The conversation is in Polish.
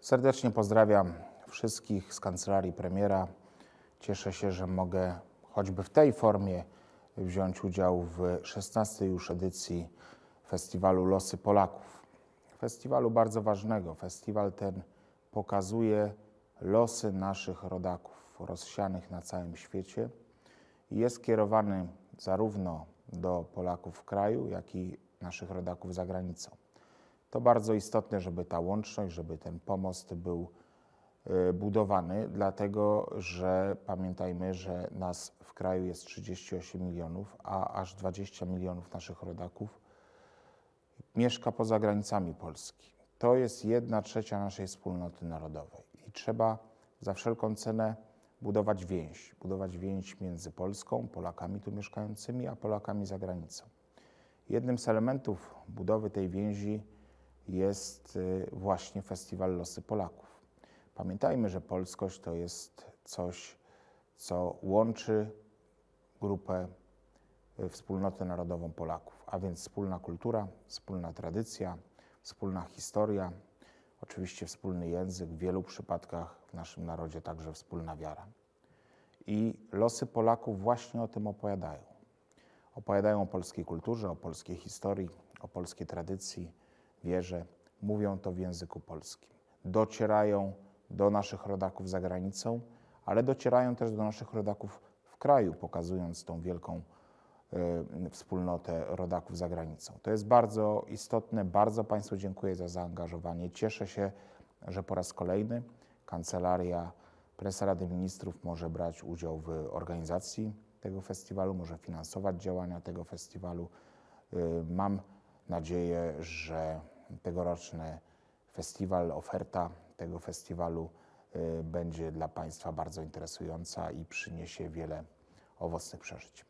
Serdecznie pozdrawiam wszystkich z kancelarii premiera. Cieszę się, że mogę choćby w tej formie wziąć udział w 16 już edycji festiwalu Losy Polaków. Festiwalu bardzo ważnego. Festiwal ten pokazuje losy naszych rodaków rozsianych na całym świecie i jest skierowany zarówno do Polaków w kraju, jak i naszych rodaków za granicą. To bardzo istotne, żeby ta łączność, żeby ten pomost był y, budowany, dlatego że pamiętajmy, że nas w kraju jest 38 milionów, a aż 20 milionów naszych rodaków mieszka poza granicami Polski. To jest jedna trzecia naszej wspólnoty narodowej i trzeba za wszelką cenę budować więź, budować więź między Polską, Polakami tu mieszkającymi, a Polakami za granicą. Jednym z elementów budowy tej więzi jest y, właśnie Festiwal Losy Polaków. Pamiętajmy, że polskość to jest coś, co łączy grupę, y, wspólnotę narodową Polaków, a więc wspólna kultura, wspólna tradycja, wspólna historia, oczywiście wspólny język, w wielu przypadkach w naszym narodzie także wspólna wiara. I losy Polaków właśnie o tym opowiadają. Opowiadają o polskiej kulturze, o polskiej historii, o polskiej tradycji, wierze, mówią to w języku polskim. Docierają do naszych rodaków za granicą, ale docierają też do naszych rodaków w kraju, pokazując tą wielką y, wspólnotę rodaków za granicą. To jest bardzo istotne. Bardzo Państwu dziękuję za zaangażowanie. Cieszę się, że po raz kolejny Kancelaria Prezesa Rady Ministrów może brać udział w organizacji tego festiwalu, może finansować działania tego festiwalu. Y, mam nadzieję, że tegoroczny festiwal, oferta tego festiwalu y, będzie dla Państwa bardzo interesująca i przyniesie wiele owocnych przeżyć.